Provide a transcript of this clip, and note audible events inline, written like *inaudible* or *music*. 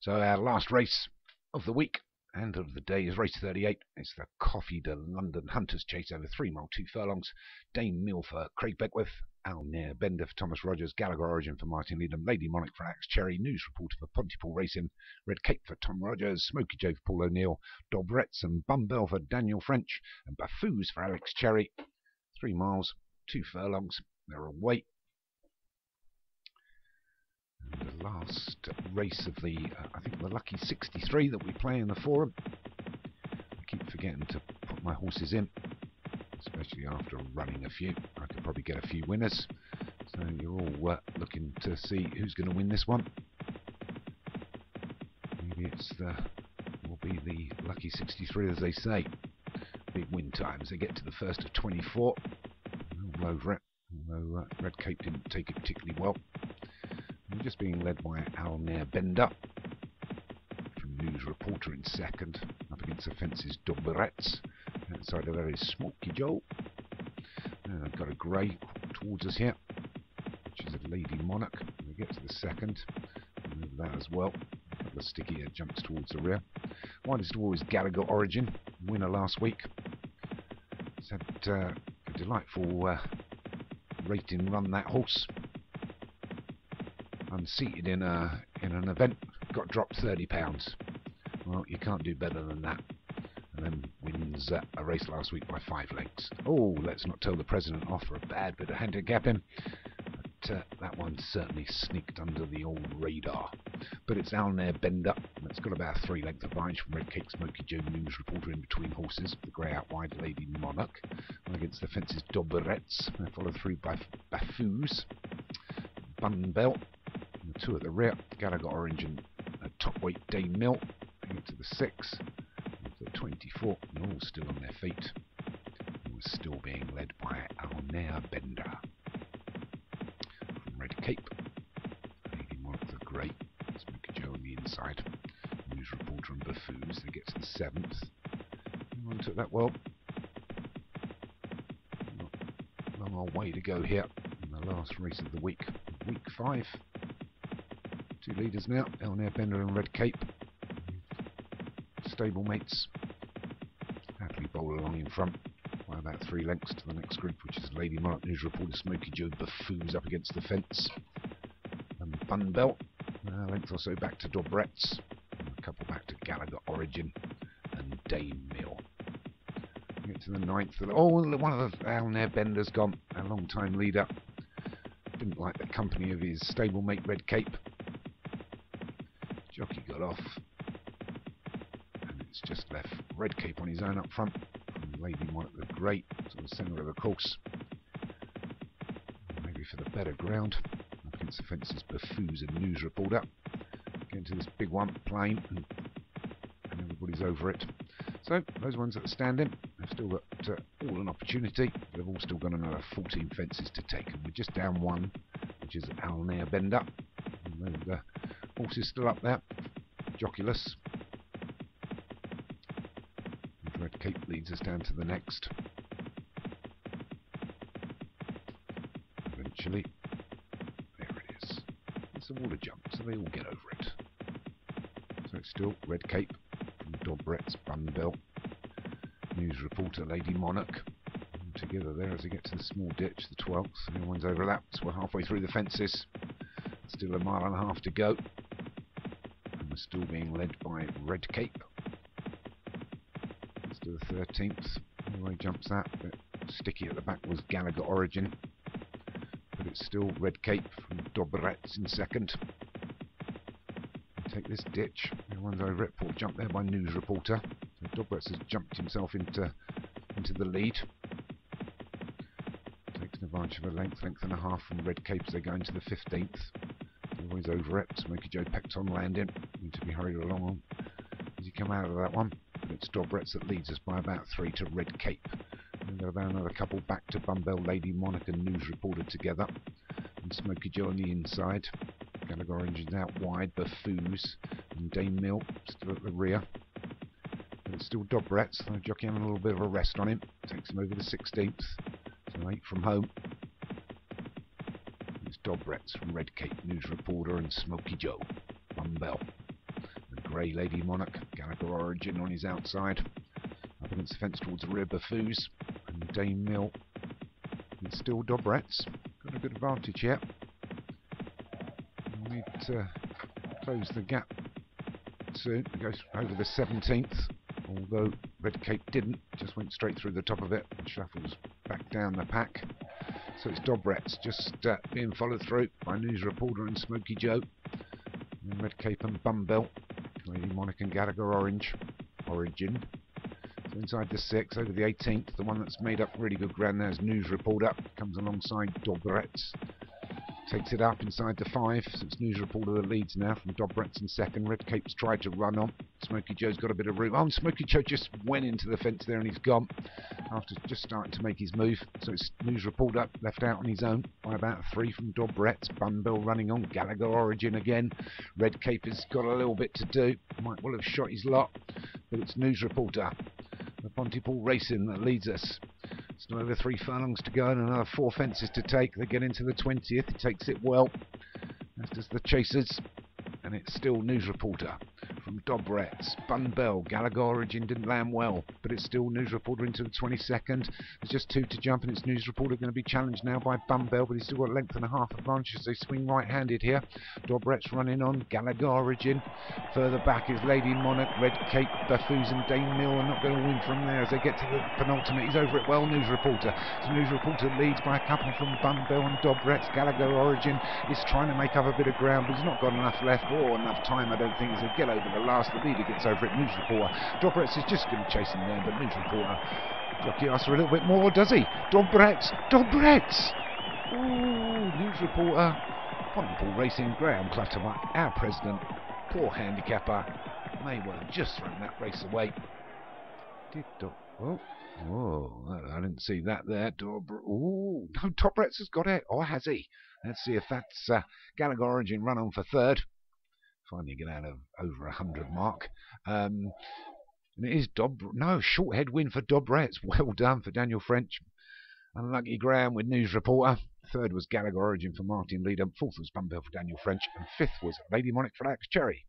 So our last race of the week and of the day is race 38. It's the Coffee de London Hunters Chase over three mile, two furlongs. Dame Mill for Craig Beckwith, Al Nair Bender for Thomas Rogers, Gallagher Origin for Martin Needham, Lady Monarch for Alex Cherry, News Reporter for Pontypool Racing, Red Cape for Tom Rogers, Smoky Joe for Paul O'Neill, Dobretts and Bumbell for Daniel French, and Baffoos for Alex Cherry. Three miles, two furlongs. They're away the last race of the, uh, I think the Lucky 63 that we play in the forum. I keep forgetting to put my horses in, especially after running a few. I could probably get a few winners. So you're all uh, looking to see who's going to win this one. Maybe it's the will be the Lucky 63 as they say. Big win times. They get to the first of 24. All over it. Although uh, Red Cape didn't take it particularly well. Just being led by Al Nair Bender from News Reporter in second. Up against the fences, Dobretts. Outside a very Smoky Joe. And I've got a grey towards us here, which is a Lady Monarch. We get to the second. Move that as well. A couple of stickier jumps towards the rear. Widest of all is Gallagher Origin, winner last week. It's had uh, a delightful uh, rating run that horse unseated in a in an event, got dropped thirty pounds. Well, you can't do better than that. And then wins uh, a race last week by five lengths. Oh, let's not tell the president off for a bad bit of handicapping. But uh, that one certainly sneaked under the old radar. But it's down Alnair Bender. It's got about three length advantage from Red Cape Smoky Joe News reporter in between horses. The grey out wide Lady Monarch. against the fences Dobberetts. Followed through by Baffoos. Bun Belt two at the rear. Gallagher Orange and top weight Dame Mill. Into the six. The 24. all still on their feet. We're still being led by Alnair Bender. From Red Cape. Leading one of the great. Smoky Joe on the inside. News reporter and Baffoos. They get to the seventh. One took that well. Long way to go here in the last race of the week. Week five. Leaders now, Elnair Bender and Red Cape. Stable mates happily bowl along in front by about three lengths to the next group, which is Lady Monarch News Reporter Smoky Joe Baffoos up against the fence. And Bun Belt, a length or so back to Dobretts, a couple back to Gallagher Origin and Dame Mill. Get to the ninth. Oh, one of the Alnair Bender's gone, a long time leader. Didn't like the company of his stablemate Red Cape. Jockey got off. And it's just left Red Cape on his own up front. Lady one at the great, to the centre of the course. Maybe for the better ground. Up against the fences, Baffoos and News Reporter. Getting to this big one, plain, and, and everybody's over it. So, those ones that are standing have still got uh, all an opportunity. They've all still got another 14 fences to take. And we're just down one, which is Alnair Bender. And the horse is still up there. Joculus. Red Cape leads us down to the next. Eventually, there it is. It's a water jump, so they all get over it. So it's still Red Cape from Dobrett's Bunbelt. News reporter Lady Monarch. Together there as they get to the small ditch, the 12th. Everyone's overlapped. We're halfway through the fences. Still a mile and a half to go still being led by Red Cape. Let's do the 13th. Anyway, jumps that. Sticky at the back was Gallagher Origin. But it's still Red Cape from Dobretts in second. Take this ditch. Everyone's over it. Poor jump there by news reporter. So Dobretts has jumped himself into into the lead. Advantage of a length, length and a half from Red Cape as they go into the 15th. Always over it. Smoky Joe Pecton landing. Need to be hurried along as you come out of that one. It's Dobretts that leads us by about three to Red Cape. We've got about another couple back to Bumbell, Lady Monarch News reported together. And Smoky Joe on the inside. Gallagher is out wide. Baffoos and Dame Mill still at the rear. But it's still Dobretts. So jockey having a little bit of a rest on him. Takes him over the 16th. So eight from home. Dobretts from Red Cape News Reporter and Smoky Joe, Bumbell. Grey Lady Monarch. Gallagher Origin on his outside. Up against the fence towards the rear Baffoos. And Dame Mill. It's still Dobrets. Got a good advantage here. We need uh, to close the gap soon. It goes over the 17th. Although Red Cape didn't. Just went straight through the top of it. and Shuffles back down the pack. So it's Dobrets just uh, being followed through by News Reporter and Smoky Joe. And Red Cape and Bumbell. Lady Monarch and Gallagher Orange. Origin. So inside the 6, over the 18th, the one that's made up really good ground there is News Reporter. Comes alongside Dobrets. Takes it up inside the 5, so it's News Reporter that leads now from Dobrets in second. Red Cape's tried to run on. Smoky Joe's got a bit of room. Oh, Smoky Joe just went into the fence there and he's gone after just starting to make his move. So it's News Reporter left out on his own by about three from Dobrets. Bunbill running on. Gallagher Origin again. Red Cape has got a little bit to do. Might well have shot his lot, but it's News Reporter. The Pontypool Racing that leads us. Still over three furlongs to go and another four fences to take. They get into the 20th. He takes it well, as does the Chasers. And it's still News Reporter from Dobrets. Bunbell, Gallagher Origin didn't land well, but it's still News Reporter into the 22nd. There's just two to jump, and it's News Reporter going to be challenged now by Bunbell, but he's still got length and a half advantage as they swing right-handed here. Dobrets running on, Gallagher Origin. Further back is Lady Monarch, Red Cape, Baffoos and Dame Mill are not going to win from there as they get to the penultimate. He's over it well, News Reporter. So News Reporter leads by a couple from Bunbell and Dobrets. Gallagher Origin is trying to make up a bit of ground, but he's not got enough left or enough time, I don't think, they get over the last. The leader gets over it. News reporter. Dobrets is just going to chase him down, but news reporter. Jockey asks for a little bit more, does he? Dobrets! Dobrets! Ooh, news reporter. Pontypool Racing, Graham Clutterbuck, our president. Poor handicapper. May well have just thrown that race away. Did Do Oh, oh, I didn't see that there. Dobro Ooh, no, Dobrets has got it. Or has he? Let's see if that's uh, Gallagher Origin run on for third finally get out of over a hundred mark. Um, and it is Dob. No, short head win for Dobrets. *laughs* Well done for Daniel French. Unlucky Graham with news reporter. Third was Gallagher Origin for Martin Leader. Fourth was Bunbell for Daniel French. And fifth was Lady Monarch for Alex Cherry.